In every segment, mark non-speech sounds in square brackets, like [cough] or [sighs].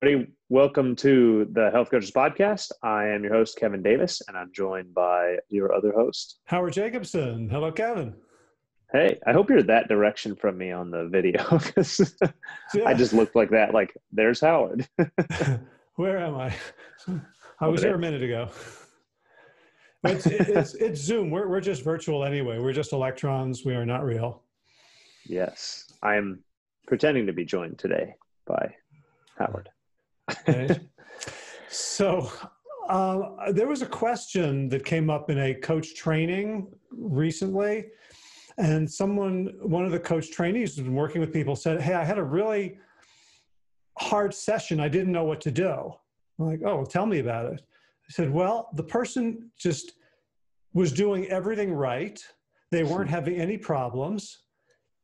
everybody. Welcome to the Health Coaches Podcast. I am your host, Kevin Davis, and I'm joined by your other host, Howard Jacobson. Hello, Kevin. Hey, I hope you're that direction from me on the video [laughs] because yeah. I just looked like that. Like, there's Howard. [laughs] [laughs] Where am I? I was here a minute ago. It's, it's, it's Zoom. We're, we're just virtual anyway. We're just electrons. We are not real. Yes. I'm pretending to be joined today by Howard. Okay. [laughs] So uh, there was a question that came up in a coach training recently. And someone, one of the coach trainees who's been working with people said, Hey, I had a really hard session. I didn't know what to do. I'm like, Oh, well, tell me about it. I said, Well, the person just was doing everything right. They weren't having any problems.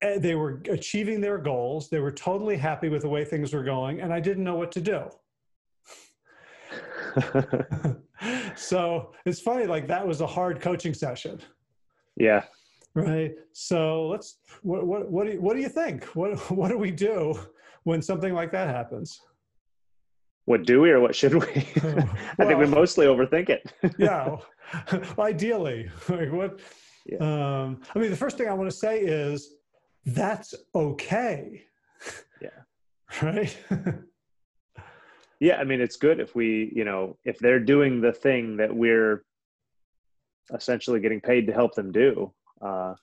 Eh, they were achieving their goals. They were totally happy with the way things were going, and I didn't know what to do. [laughs] so it's funny, like that was a hard coaching session. Yeah. Right. So let's. What what what do you, what do you think? What what do we do when something like that happens? What do we or what should we? [laughs] I well, think we mostly overthink it. [laughs] yeah. Ideally, like what? Yeah. Um, I mean, the first thing I want to say is that's okay. Yeah. [laughs] right? yeah, I mean it's good if we, you know, if they're doing the thing that we're essentially getting paid to help them do. Uh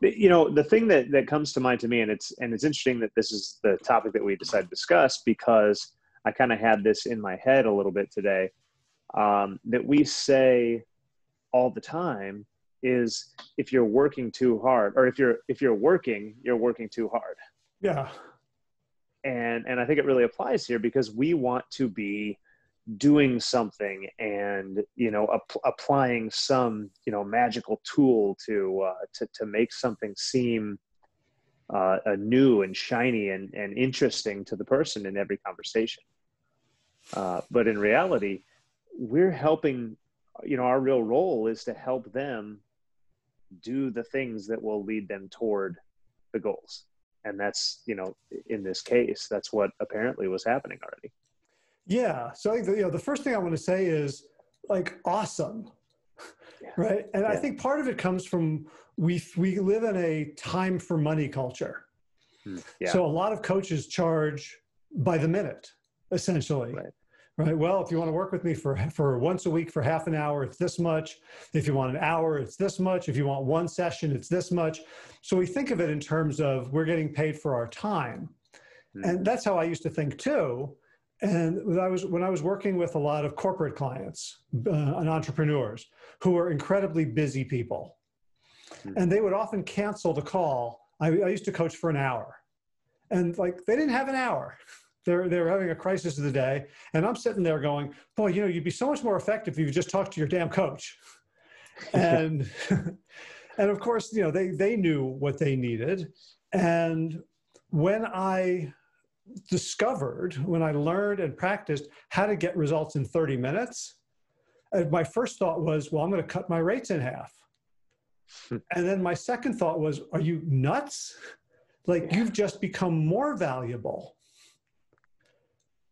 you know the thing that that comes to mind to me and it's and it's interesting that this is the topic that we decided to discuss because i kind of had this in my head a little bit today um, that we say all the time is if you're working too hard or if you're if you're working you're working too hard. Yeah. And and i think it really applies here because we want to be doing something and you know ap- applying some you know magical tool to uh, to to make something seem uh, new and shiny and and interesting to the person in every conversation. Uh, but in reality we're helping you know our real role is to help them do the things that will lead them toward the goals and that's you know in this case that's what apparently was happening already yeah so I think the, you know the first thing i want to say is like awesome yeah. [laughs] right and yeah. i think part of it comes from we we live in a time for money culture hmm. yeah. so a lot of coaches charge by the minute essentially right right? Well, if you want to work with me for, for once a week for half an hour, it's this much. If you want an hour, it's this much. If you want one session, it's this much. So we think of it in terms of we're getting paid for our time. Mm-hmm. And that's how I used to think too. And when I was when I was working with a lot of corporate clients uh, and entrepreneurs who are incredibly busy people, mm-hmm. and they would often cancel the call. I, I used to coach for an hour, and like they didn't have an hour [laughs] they're they're having a crisis of the day, and I'm sitting there going, "Boy, you know, you'd be so much more effective if you just talked to your damn coach." [laughs] And [laughs] and of course, you know, they they knew what they needed, and when I discovered, when I learned and practiced how to get results in 30 minutes, uh, my first thought was, "Well, I'm going to cut my rates in half." [laughs] and then my second thought was, "Are you nuts?" Like you've just become more valuable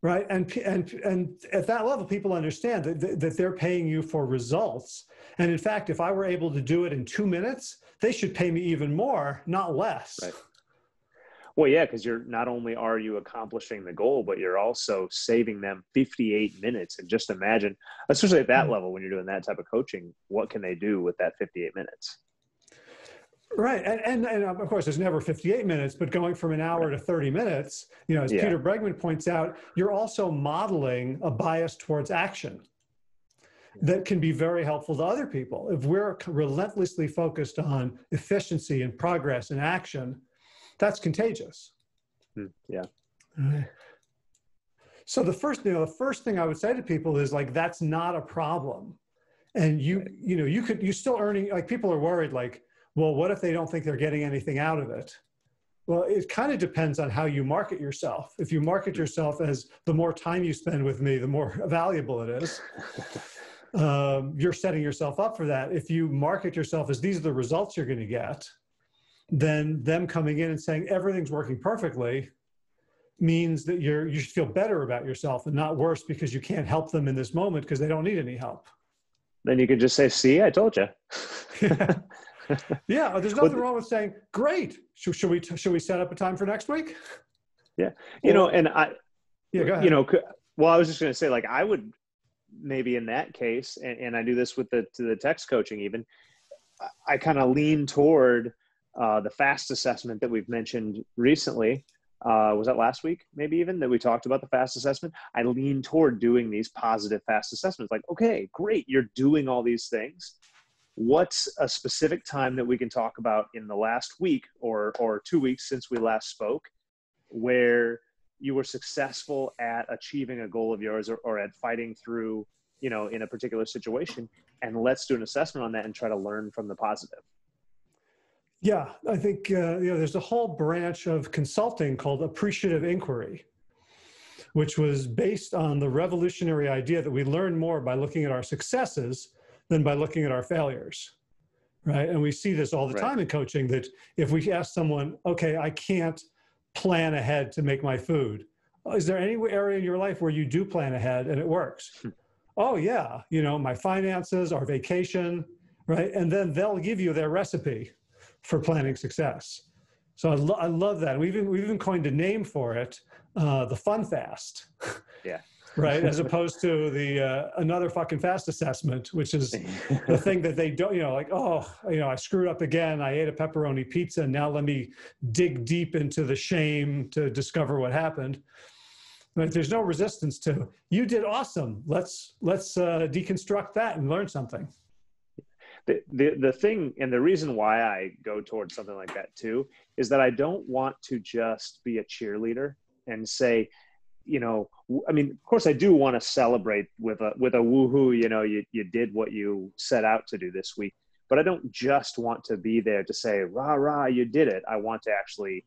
right? And and and at that level people understand that, that they're paying you for results. And in fact if i were able to do it in two minutes they should pay me even more not less. Right. well yeah because you're not only are you accomplishing the goal but you're also saving them 58 minutes. And just imagine especially at that mm-hmm. level when you're doing that type of coaching what can they do with that 58 minutes Right. And, and, and, of course, there's never 58 minutes, but going from an hour to 30 minutes, you know, as yeah. Peter Bregman points out, you're also modeling a bias towards action that can be very helpful to other people. If we're relentlessly focused on efficiency and progress and action, that's contagious. Hmm. Yeah. So the first, you know, the first thing I would say to people is like, that's not a problem. And you, you know, you could, you're still earning, like people are worried, like, well, what if they don't think they're getting anything out of it? Well, it kind of depends on how you market yourself. If you market yourself as the more time you spend with me, the more [laughs] valuable it is, um, you're setting yourself up for that. If you market yourself as these are the results you're going to get, then them coming in and saying everything's working perfectly, means that you're you should feel better about yourself and not worse because you can't help them in this moment because they don't need any help. Then you could just say, "See, I told you." [laughs] [laughs] yeah. there's nothing wrong with saying, "Great, should, should we should we set up a time for next week?" Yeah, you or, know, and I, yeah, go ahead. You know, well, I was just going to say, like, I would maybe in that case, and, and I do this with the to the text coaching even. I kind of lean toward uh, the fast assessment that we've mentioned recently. Uh, was that last week, maybe even that we talked about the fast assessment? I lean toward doing these positive fast assessments. Like, okay, great, you're doing all these things. What's a specific time that we can talk about in the last week or or two weeks since we last spoke, where you were successful at achieving a goal of yours or, or at fighting through, you know, in a particular situation, and let's do an assessment on that and try to learn from the positive. Yeah, I think uh, you know there's a whole branch of consulting called appreciative inquiry, which was based on the revolutionary idea that we learn more by looking at our successes than by looking at our failures. Right. And we see this all the right. time in coaching that if we ask someone, okay, I can't plan ahead to make my food. Is there any area in your life where you do plan ahead and it works? Hmm. oh, yeah. You know, my finances, our vacation, right? And then they'll give you their recipe for planning success. So I, lo- I love that. We've even, we've even coined a name for it, uh, the fun fast. Yeah. Right. As [laughs] opposed to the uh, another fucking fast assessment, which is [laughs] the thing that they don't, you know, like, oh, you know, I screwed up again. I ate a pepperoni pizza. Now let me dig deep into the shame to discover what happened. But there's no resistance to you did awesome. Let's let's uh, deconstruct that and learn something the, the the thing and the reason why I go towards something like that too is that I don't want to just be a cheerleader and say, you know, I mean, of course, I do want to celebrate with a with a woohoo. You know, you you did what you set out to do this week, but I don't just want to be there to say rah rah, you did it. I want to actually,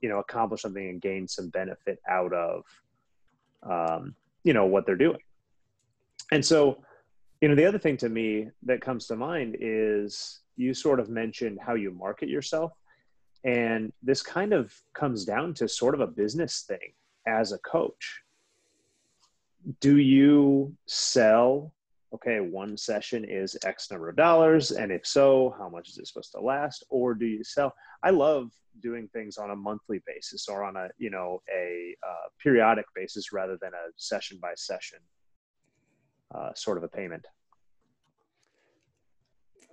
you know, accomplish something and gain some benefit out of, um, you know, what they're doing. And so you know the other thing to me that comes to mind is you sort of mentioned how you market yourself and this kind of comes down to sort of a business thing as a coach do you sell okay one session is x number of dollars and if so how much is it supposed to last or do you sell i love doing things on a monthly basis or on a you know a uh, periodic basis rather than a session by session uh, sort of a payment?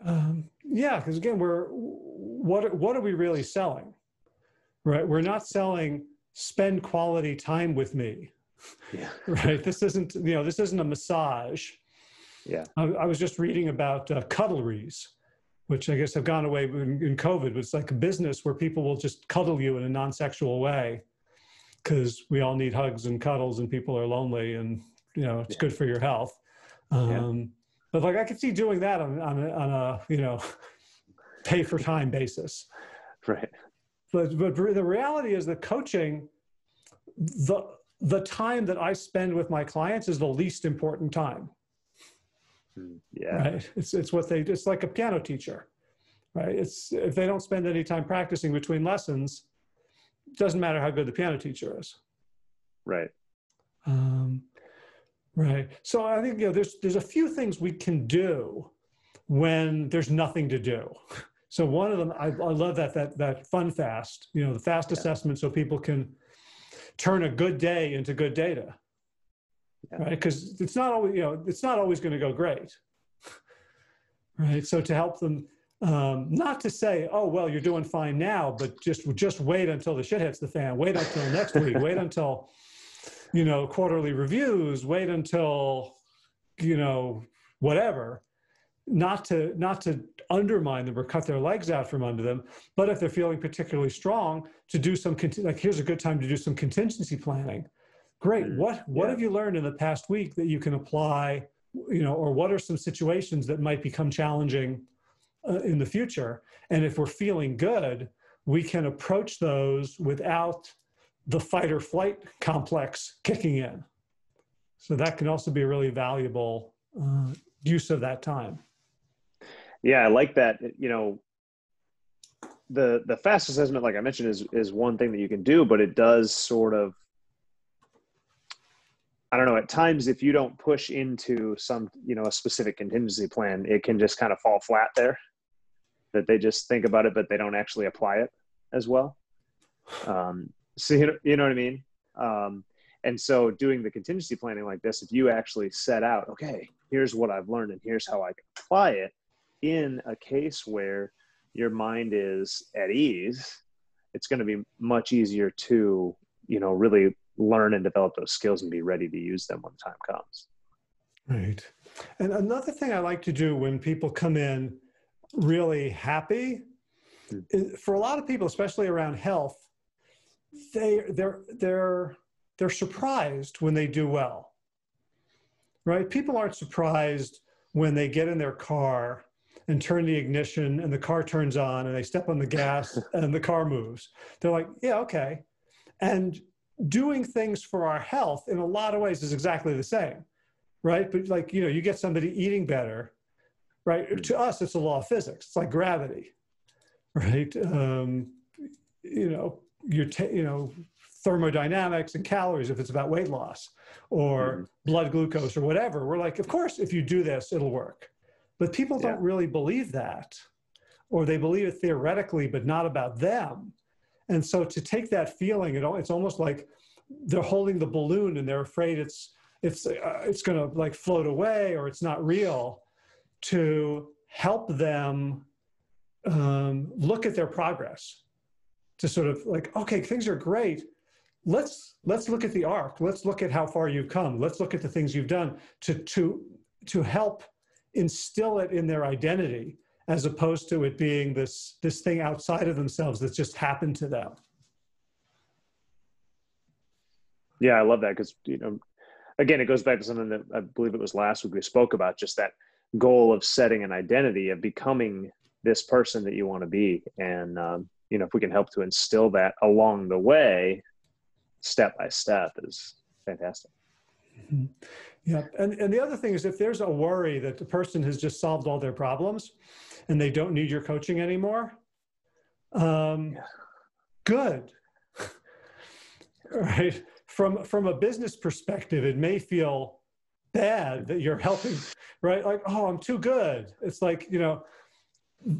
Um, yeah, because again, we're what what are we really selling? Right, we're not selling spend quality time with me. Yeah. [laughs] right. This isn't you know this isn't a massage. Yeah. I, I was just reading about uh, cuddleries, which I guess have gone away in, in COVID. It's like a business where people will just cuddle you in a non-sexual way because we all need hugs and cuddles and people are lonely and you know it's yeah. good for your health um, yeah. But like I could see doing that on on a, on a you know [laughs] pay for time basis. Right. But but the reality is that coaching the the time that I spend with my clients is the least important time. Yeah. Right. It's it's what they it's like a piano teacher. Right. It's if they don't spend any time practicing between lessons, it doesn't matter how good the piano teacher is. Right. Um, Right. So I think you know there's there's a few things we can do when there's nothing to do. [laughs] So one of them, I, I love that that that fun fast, you know, the fast yeah. assessment, so people can turn a good day into good data, yeah. right? Because it's not always you know it's not always going to go great, [laughs] right? So to help them, um, not to say, oh well, you're doing fine now, but just just wait until the shit hits the fan. Wait until next week. Wait [laughs] until you know, quarterly reviews, wait until, you know, whatever, not to not to undermine them or cut their legs out from under them, but if they're feeling particularly strong, to do some like here's a good time to do some contingency planning. Great. Mm, what what yeah. have you learned in the past week that you can apply? You know, or what are some situations that might become challenging uh, in the future? And if we're feeling good, we can approach those without the fight or flight complex kicking in. So that can also be a really valuable uh, use of that time. Yeah, I like that. You know, the the fast assessment, like I mentioned, is is one thing that you can do, but it does sort of I don't know, at times if you don't push into some, you know, a specific contingency plan, it can just kind of fall flat there. That they just think about it, but they don't actually apply it as well. Um, so you know, you know what I mean? Um, and so doing the contingency planning like this, if you actually set out, okay, here's what I've learned and here's how I can apply it in a case where your mind is at ease, it's going to be much easier to, you know, really learn and develop those skills and be ready to use them when the time comes. Right. And another thing I like to do when people come in really happy, mm. for a lot of people, especially around health, they they're they're they're surprised when they do well. Right? People aren't surprised when they get in their car and turn the ignition and the car turns on and they step on the gas [laughs] and the car moves. They're like, yeah, okay. And doing things for our health in a lot of ways is exactly the same, right? But like, you know, you get somebody eating better, right? Mm-hmm. To us, it's a law of physics. It's like gravity, [laughs] right? Um, you know, you're, you know, thermodynamics and calories if it's about weight loss or mm-hmm. blood glucose or whatever. We're like, of course, if you do this, it'll work. But people don't really believe that, or they believe it theoretically, but not about them. And so to take that feeling, it, it's almost like they're holding the balloon and they're afraid it's it's uh, it's going to like float away or it's not real. To help them um, look at their progress, to sort of like, okay, things are great. Let's let's look at the arc. Let's look at how far you've come. Let's look at the things you've done to to to help instill it in their identity as opposed to it being this this thing outside of themselves that's just happened to them. Yeah i love that because you know again it goes back to something that i believe it was last week we spoke about just that goal of setting an identity of becoming this person that you want to be. And um, you know if we can help to instill that along the way step by step is fantastic mm-hmm. yeah and, and the other thing is if there's a worry that the person has just solved all their problems and they don't need your coaching anymore, um, yeah. good. [laughs] right? From from a business perspective, it may feel bad that you're [laughs] helping, right? Like, oh, I'm too good. It's like you know,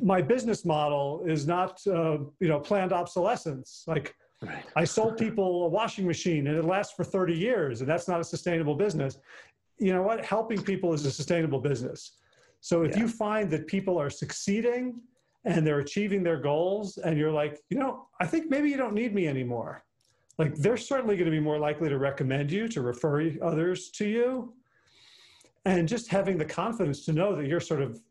my business model is not uh, you know planned obsolescence. Like, right. I sold people a washing machine and it lasts for 30 years, and that's not a sustainable business. You know what? Helping people is a sustainable business. So if yeah. you find that people are succeeding and they're achieving their goals, and you're like, you know, I think maybe you don't need me anymore. Like they're certainly going to be more likely to recommend you, to refer others to you. And just having the confidence to know that you're sort of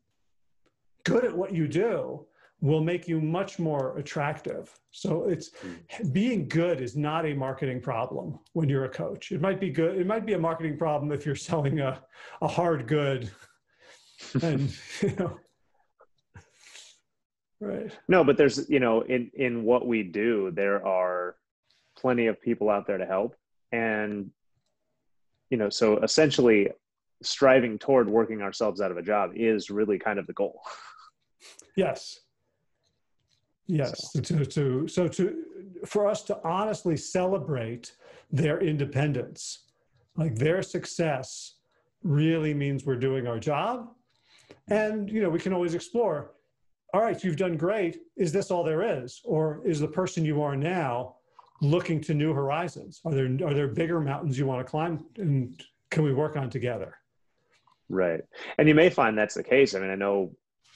good at what you do will make you much more attractive. So it's hmm. being good is not a marketing problem when you're a coach. It might be good. It might be a marketing problem if you're selling a, a hard good [laughs] and you know right no but there's you know in in what we do there are plenty of people out there to help and you know so essentially striving toward working ourselves out of a job is really kind of the goal yes yes so. to, to so to for us to honestly celebrate their independence like their success really means we're doing our job and you know, we can always explore. All right, you've done great. Is this all there is, or is the person you are now looking to new horizons? Are there are there bigger mountains you want to climb, and can we work on together? Right, and you may find that's the case. I mean, I know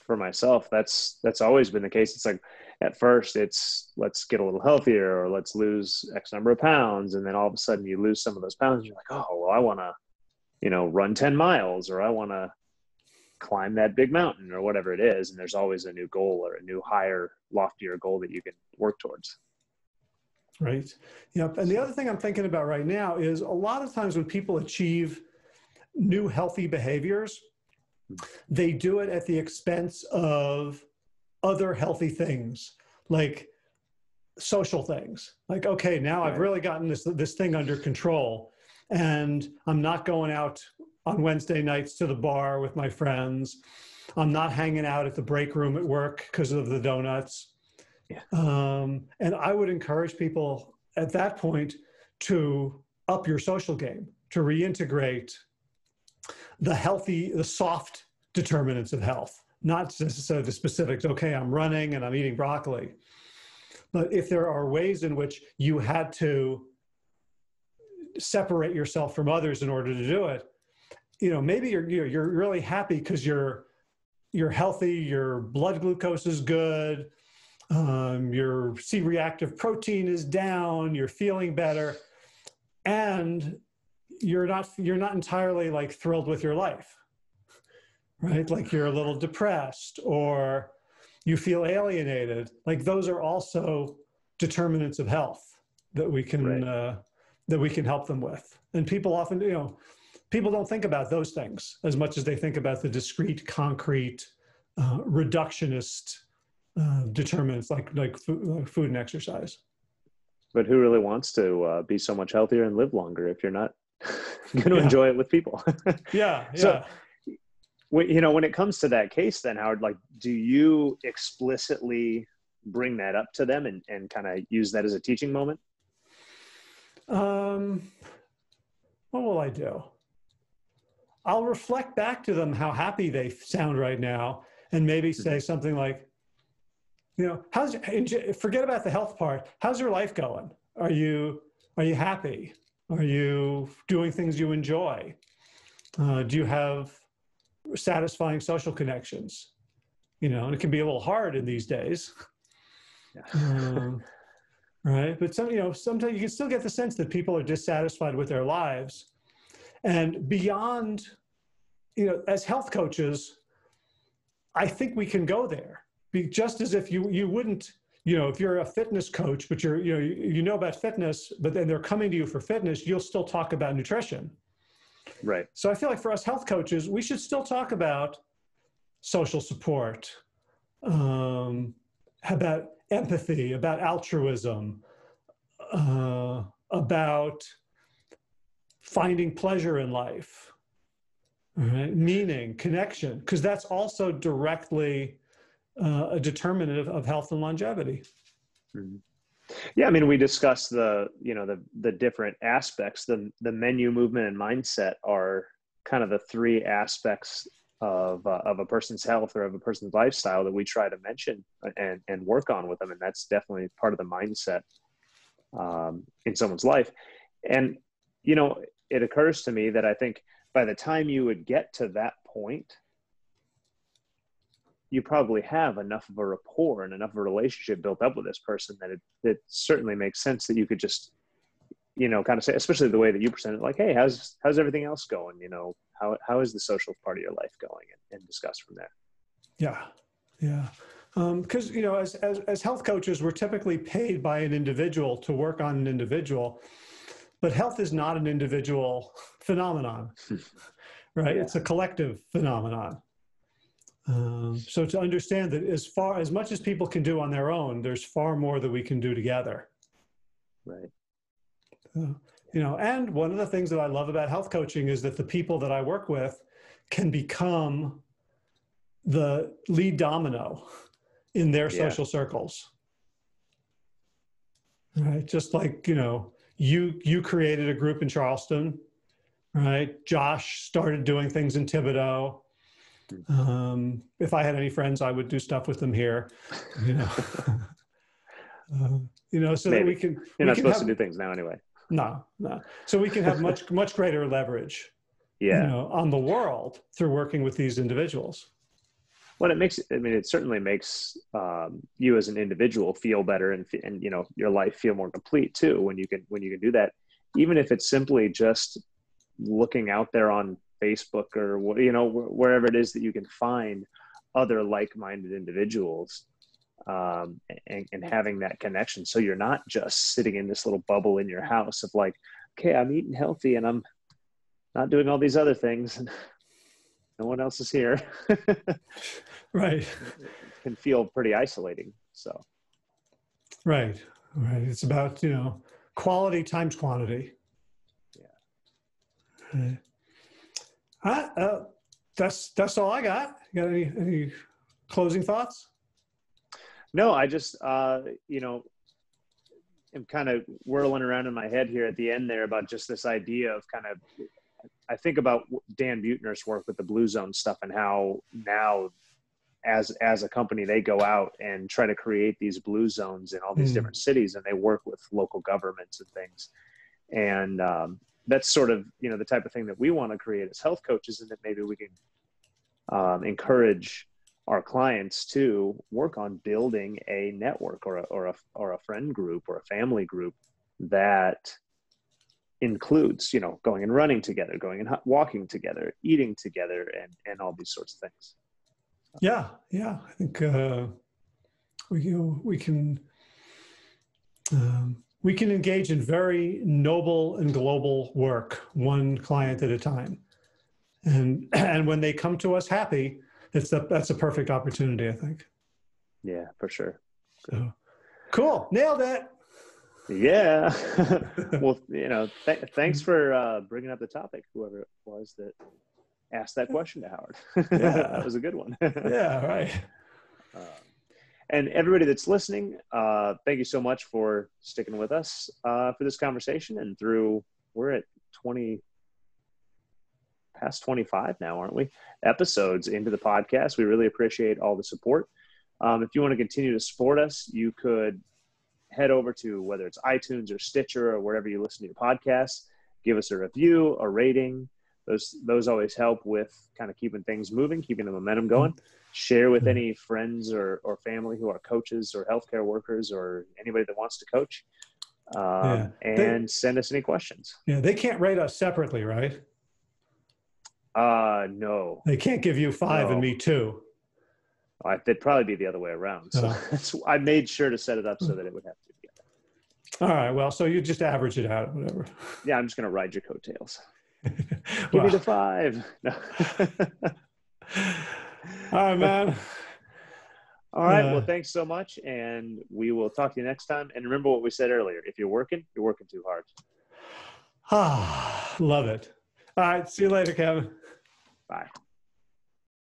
for myself, that's that's always been the case. It's like at first it's let's get a little healthier or let's lose X number of pounds, and then all of a sudden you lose some of those pounds. You're like, oh well, I want to, you know, run ten miles, or I want to climb that big mountain or whatever it is and there's always a new goal or a new higher loftier goal that you can work towards right yep and the other thing i'm thinking about right now is a lot of times when people achieve new healthy behaviors they do it at the expense of other healthy things like social things like okay now right. i've really gotten this this thing under control and i'm not going out on Wednesday nights to the bar with my friends. I'm not hanging out at the break room at work because of the donuts. Yeah. Um, and I would encourage people at that point to up your social game, to reintegrate the healthy, the soft determinants of health, not necessarily the specifics. Okay, I'm running and I'm eating broccoli. But if there are ways in which you had to separate yourself from others in order to do it, you know, maybe you're you're really happy because you're you're healthy, your blood glucose is good, um, your C-reactive protein is down, you're feeling better, and you're not you're not entirely like thrilled with your life, right? Like you're a little depressed or you feel alienated. Like those are also determinants of health that we can right. uh, that we can help them with. And people often, you know, people don't think about those things as much as they think about the discrete, concrete, uh, reductionist uh, determinants like like food, food, and exercise. But who really wants to uh, be so much healthier and live longer if you're not [laughs] going to yeah. enjoy it with people? yeah, [laughs] yeah. So, you know, when it comes to that case, then Howard, like, do you explicitly bring that up to them and, and kind of use that as a teaching moment? Um, what will I do? I'll reflect back to them how happy they sound right now and maybe mm-hmm. say something like, you know, how's forget about the health part. How's your life going? Are you are you happy? Are you doing things you enjoy? Uh, do you have satisfying social connections? You know, and it can be a little hard in these days. Yeah. [laughs] um, right, but some you know sometimes you can still get the sense that people are dissatisfied with their lives, and beyond, you know, as health coaches, I think we can go there. Be just as if you you wouldn't, you know, if you're a fitness coach, but you're you know you, you know about fitness, but then they're coming to you for fitness, you'll still talk about nutrition. Right. So I feel like for us health coaches, we should still talk about social support, um, about empathy, about altruism, uh, about finding pleasure in life, right? meaning, connection, because that's also directly uh, a determinant of, health and longevity. Mm-hmm. Yeah, I mean, we discussed the you know the the different aspects. The the menu movement and mindset are kind of the three aspects of uh, of a person's health or of a person's lifestyle that we try to mention and and work on with them, and that's definitely part of the mindset um, in someone's life. And you know, it occurs to me that I think by the time you would get to that point, you probably have enough of a rapport and enough of a relationship built up with this person that it, it certainly makes sense that you could just you know kind of say especially the way that you present it like hey how's how's everything else going? You know how how is the social part of your life going? and, and discuss from there. Yeah. Yeah. Because um, you know as, as as health coaches we're typically paid by an individual to work on an individual but health is not an individual phenomenon [laughs] right? Yeah. it's a collective phenomenon um, so to understand that as far as much as people can do on their own, there's far more that we can do together. Right. Uh, you know, and one of the things that I love about health coaching is that the people that I work with can become the lead domino in their yeah. social circles. Right. Just like, you know, you you created a group in Charleston, right? Josh started doing things in Thibodaux um, if I had any friends, I would do stuff with them here. You know, [laughs] uh, you know, so Maybe. that we can. You're we not can supposed have, to do things now, anyway. No, no. So we can have much [laughs] much greater leverage. Yeah. You know, on the world through working with these individuals. Well, it makes. I mean, it certainly makes um, you as an individual feel better, and and you know your life feel more complete too when you can when you can do that. Even if it's simply just looking out there on Facebook or you know wherever it is that you can find other like-minded individuals um, and, and having that connection. So you're not just sitting in this little bubble in your house of like, okay, I'm eating healthy and I'm not doing all these other things. And [laughs] no one else is here. [laughs] right. It can feel pretty isolating. So. Right. Right. It's about, you know, quality times quantity. Yeah. Right. Uh, uh, that's that's all I got. You got any any closing thoughts? No, I just uh, you know am kind of whirling around in my head here at the end there about just this idea of kind of I think about Dan Buettner's work with the Blue Zone stuff and how now as as a company they go out and try to create these blue zones in all these mm. different cities and they work with local governments and things and um, that's sort of you know the type of thing that we want to create as health coaches and that maybe we can um, encourage our clients to work on building a network or a, or a or a friend group or a family group that includes you know going and running together going and walking together eating together and and all these sorts of things. Yeah yeah i think uh, we we can um, we can engage in very noble and global work one client at a time and [clears throat] and when they come to us happy it's a, that's a perfect opportunity i think yeah for sure so, cool nailed it yeah. [laughs] [laughs] well, you know, th- thanks for uh, bringing up the topic, whoever it was that asked that question to Howard. [laughs] yeah, that was a good one. yeah, right. Um, and everybody that's listening, uh, thank you so much for sticking with us uh, for this conversation and through, we're at 20, past 25 now, aren't we? Episodes into the podcast. We really appreciate all the support. Um, if you want to continue to support us, you could head over to whether it's iTunes or Stitcher or wherever you listen to your podcasts. Give us a review, a rating. Those those always help with kind of keeping things moving, keeping the momentum going. Share with any friends or, or family who are coaches or healthcare workers or anybody that wants to coach. Um, yeah. and they, send us any questions. Yeah, they can't rate us separately, right? Uh no. They can't give you five no. and me two. I, it'd probably be the other way around. So [laughs] uh, I made sure to set it up so that it would have to be. All right. Well, so you just average it out, whatever. Yeah, I'm just going to ride your coattails. [laughs] Give well. me the five. No. [laughs] All right, man. [laughs] All right. Uh, well, thanks so much. And we will talk to you next time. And remember what we said earlier if you're working, you're working too hard. Ah, [sighs] love it. All right. See you later, Kevin. Bye.